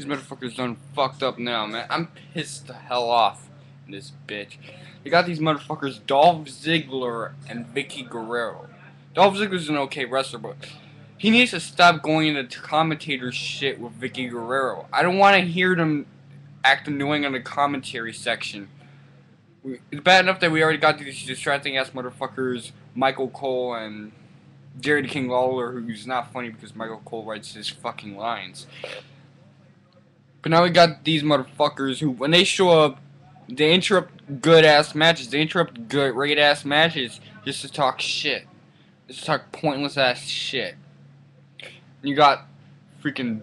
These motherfuckers done fucked up now, man. I'm pissed the hell off in this bitch. They got these motherfuckers Dolph Ziggler and Vickie Guerrero. Dolph Ziggler's an okay wrestler, but he needs to stop going into commentator shit with Vickie Guerrero. I don't want to hear them act annoying on the commentary section. It's bad enough that we already got these distracting ass motherfuckers, Michael Cole and the King Lawler, who's not funny because Michael Cole writes his fucking lines. But now we got these motherfuckers who, when they show up, they interrupt good ass matches. They interrupt good, great ass matches just to talk shit. Just to talk pointless ass shit. You got freaking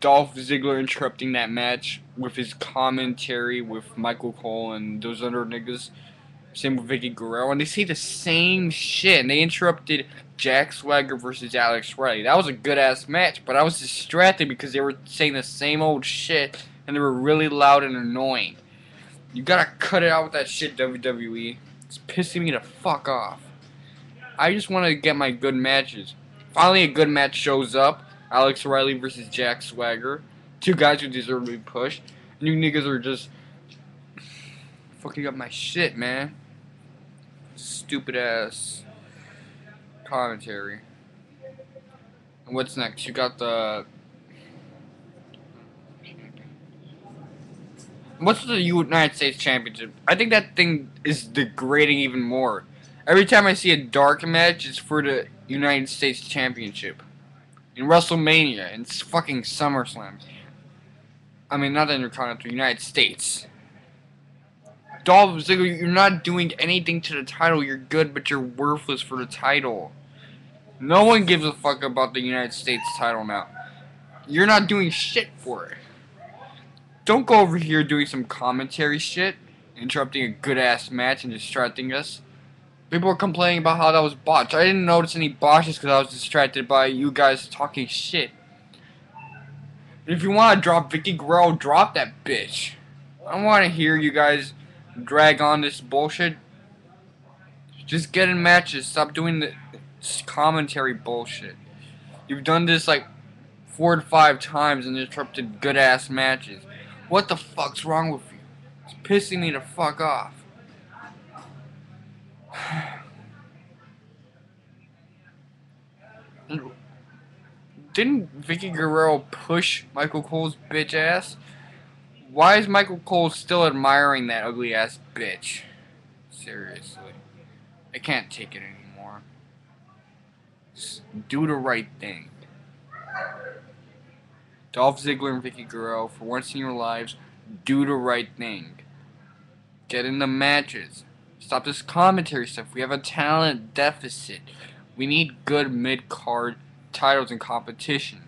Dolph Ziggler interrupting that match with his commentary with Michael Cole and those other niggas. Same with Vickie Guerrero, and they say the same shit. And they interrupted Jack Swagger versus Alex Riley. That was a good ass match, but I was distracted because they were saying the same old shit, and they were really loud and annoying. You gotta cut it out with that shit, WWE. It's pissing me the fuck off. I just want to get my good matches. Finally, a good match shows up. Alex Riley versus Jack Swagger. Two guys who deserve to be pushed. And you niggas are just fucking up my shit, man. Stupid ass commentary. And what's next? You got the. What's the United States Championship? I think that thing is degrading even more. Every time I see a dark match, it's for the United States Championship. In WrestleMania, in fucking SummerSlam. I mean, not the Intercontinental, United States. Dolph Ziggler, you're not doing anything to the title. You're good, but you're worthless for the title. No one gives a fuck about the United States title now. You're not doing shit for it. Don't go over here doing some commentary shit, interrupting a good ass match and distracting us. People were complaining about how that was botched. I didn't notice any botches because I was distracted by you guys talking shit. If you want to drop Vickie Guerrero, drop that bitch. I want to hear you guys drag on this bullshit. Just get in matches. Stop doing the commentary bullshit. You've done this like four to five times and interrupted good ass matches. What the fuck's wrong with you? It's pissing me the fuck off. Didn't Vickie Guerrero push Michael Cole's bitch ass? Why is Michael Cole still admiring that ugly ass bitch? Seriously. I can't take it anymore. Just do the right thing. Dolph Ziggler and Vickie Guerrero, for once in your lives, do the right thing. Get in the matches. Stop this commentary stuff. We have a talent deficit. We need good mid-card titles and competition.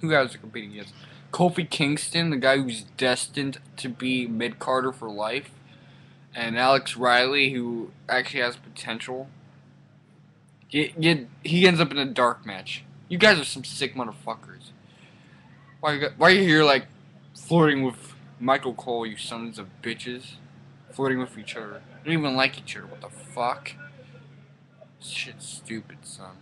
Who guys are competing against? Kofi Kingston, the guy who's destined to be mid carder for life. And Alex Riley, who actually has potential. He, he, he ends up in a dark match. You guys are some sick motherfuckers. Why, why are you here, like, flirting with Michael Cole, you sons of bitches? Flirting with each other. You don't even like each other. What the fuck? Shit's stupid, son.